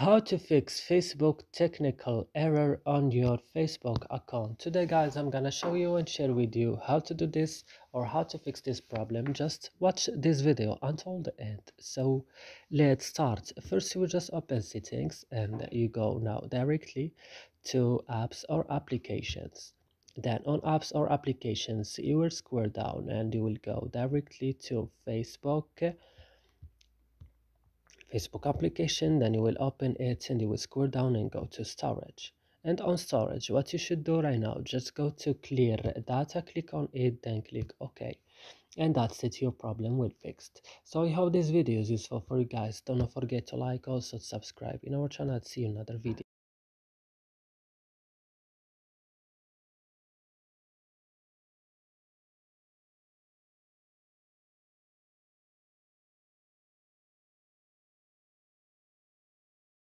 how to fix facebook technical error on your facebook account. Today guys i'm gonna show you and share with you how to do this or how to fix this problem. Just watch this video until the end. So let's start. First you just open settings and you go now directly to apps or applications. Then on apps or applications you will scroll down and you will go directly to facebook Facebook application, then you will open it and you will scroll down and go to storage. And on storage, what you should do right now, just go to clear data, click on it, then click OK. And that's it, your problem will fixed. So I hope this video is useful for you guys. Don't forget to like, also subscribe in our channel. See you in another video.